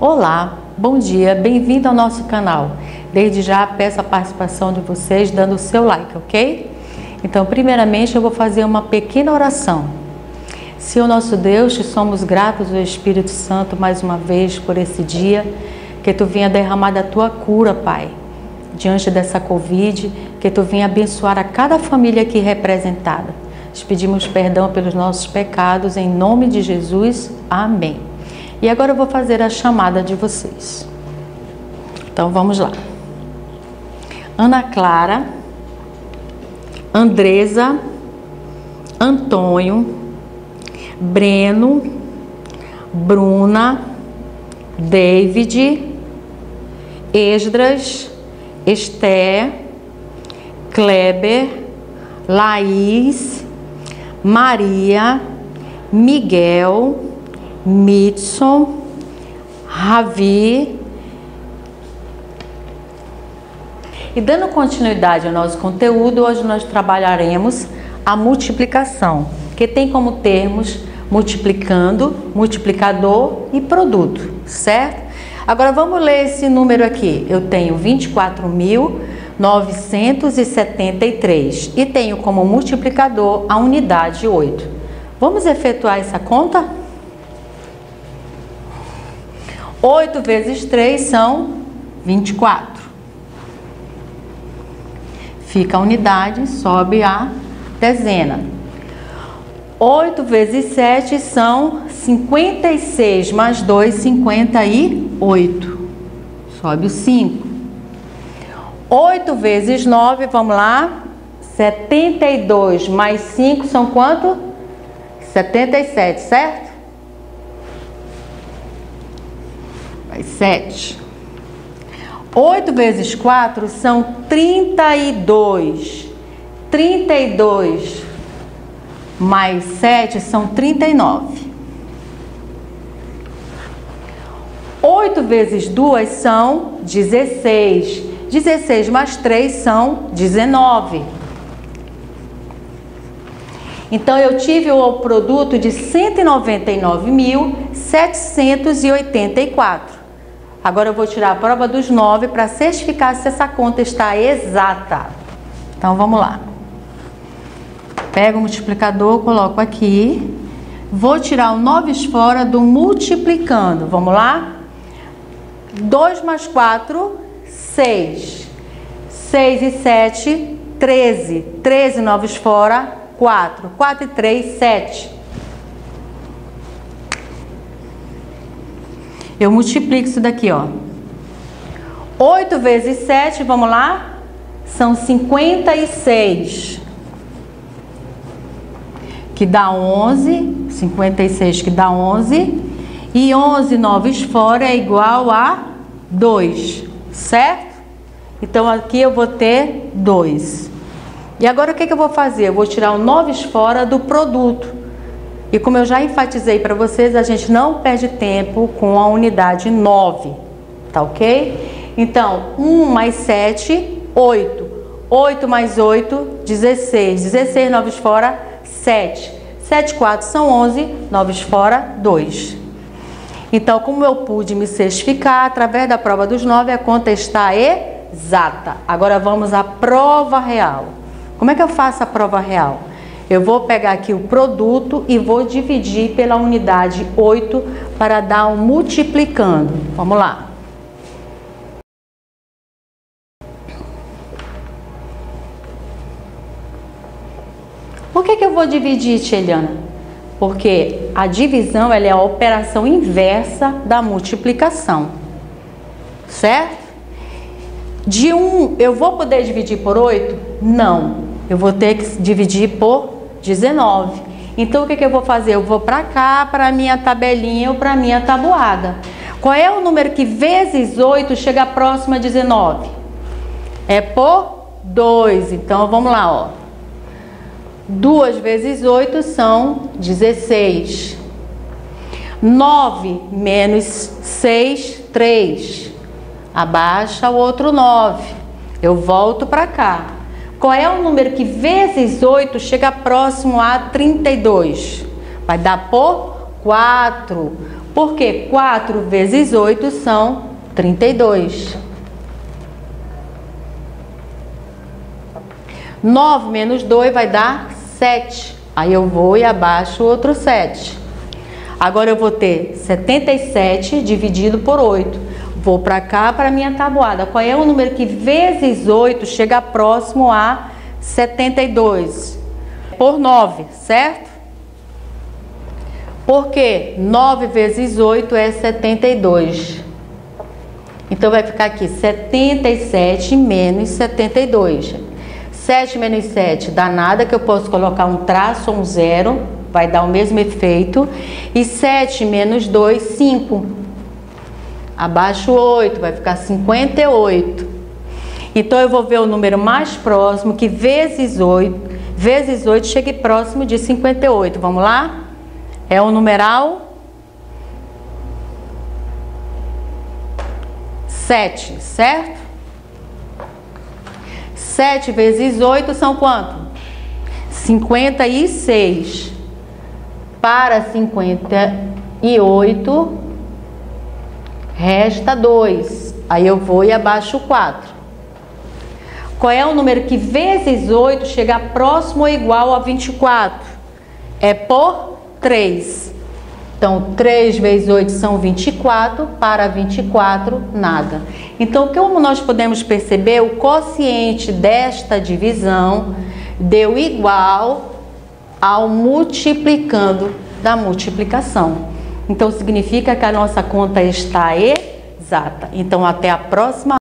Olá, bom dia, bem-vindo ao nosso canal. Desde já peço a participação de vocês dando o seu like, ok? Então, primeiramente eu vou fazer uma pequena oração. Senhor nosso Deus, te somos gratos ao Espírito Santo mais uma vez por esse dia, que tu venha derramar da tua cura, Pai, diante dessa Covid, que tu venha abençoar a cada família aqui representada. Te pedimos perdão pelos nossos pecados, em nome de Jesus. Amém. E agora eu vou fazer a chamada de vocês. Então vamos lá. Ana Clara, Andresa, Antônio, Breno, Bruna, David, Esdras, Esté, Kleber, Laís, Maria, Miguel, Mitson, Ravi. E dando continuidade ao nosso conteúdo, hoje nós trabalharemos a multiplicação, que tem como termos multiplicando, multiplicador e produto, certo? Agora vamos ler esse número aqui. Eu tenho 24.973 e tenho como multiplicador a unidade 8. Vamos efetuar essa conta? 8 vezes 3 são 24. Fica a unidade, sobe a dezena. 8 vezes 7 são 56, mais 2, 58. Sobe o 5. 8 vezes 9, vamos lá. 72 mais 5 são quanto? 77, certo? Mais 7. 8 vezes 4 são 32. 32 mais 7 são 39. 8 vezes 2 são 16. 16 mais 3 são 19. Então eu tive o produto de 199.784. Agora eu vou tirar a prova dos 9 para certificar se essa conta está exata. Então vamos lá. Pego o multiplicador, coloco aqui. Vou tirar o 9 fora do multiplicando. Vamos lá? 2 mais 4, 6. 6 e 7, 13. 13 novos fora, 4. 4 e 3, 7. Eu multiplico isso daqui, ó. 8 vezes 7, vamos lá? São 56. Que dá 11. 56 que dá 11. E 11 novos fora é igual a 2, certo? Então aqui eu vou ter 2. E agora o que, que eu vou fazer? Eu vou tirar o 9 fora do produto. E como eu já enfatizei para vocês, a gente não perde tempo com a unidade 9, tá ok? Então, 1 mais 7, 8. 8 mais 8, 16. 16 novos fora, 7. 7, 4 são 11, 9 fora, 2. Então, como eu pude me certificar, através da prova dos 9, a conta está exata. Agora vamos à prova real. Como é que eu faço a prova real? Eu vou pegar aqui o produto e vou dividir pela unidade 8 para dar um multiplicando. Vamos lá. Por que, que eu vou dividir, Tcheliana? Porque a divisão é a operação inversa da multiplicação. Certo? De 1, um, eu vou poder dividir por 8? Não. Eu vou ter que dividir por 19. Então, o que, que eu vou fazer? Eu vou para cá, para a minha tabelinha ou para a minha tabuada. Qual é o número que vezes 8 chega próximo a 19? É por 2. Então, vamos lá, ó. 2 vezes 8 são 16. 9 menos 6, 3. Abaixa o outro 9. Eu volto para cá. Qual é o número que vezes 8 chega próximo a 32? Vai dar por 4. Porque 4 vezes 8 são 32. 9 menos 2 vai dar 7. Aí eu vou e abaixo outro 7. Agora eu vou ter 77 dividido por 8. Vou para cá para minha tabuada. Qual é o número que vezes 8 chega próximo a 72? Por 9, certo? Porque 9 vezes 8 é 72. Então vai ficar aqui 77 menos 72. 7 menos 7 dá nada, que eu posso colocar um traço ou um zero, vai dar o mesmo efeito. E 7 menos 2, 5. Abaixo 8, vai ficar 58. Então eu vou ver o número mais próximo, que vezes 8, vezes 8 chegue próximo de 58. Vamos lá? É o numeral 7, certo? 7 vezes 8 são quanto? 56. Para 58, resta 2. Aí eu vou e abaixo 4. Qual é o número que vezes 8 chega próximo ou igual a 24? É por 3. Então, 3 vezes 8 são 24, para 24, nada. Então, como nós podemos perceber, o quociente desta divisão deu igual ao multiplicando da multiplicação. Então, significa que a nossa conta está exata. Então, até a próxima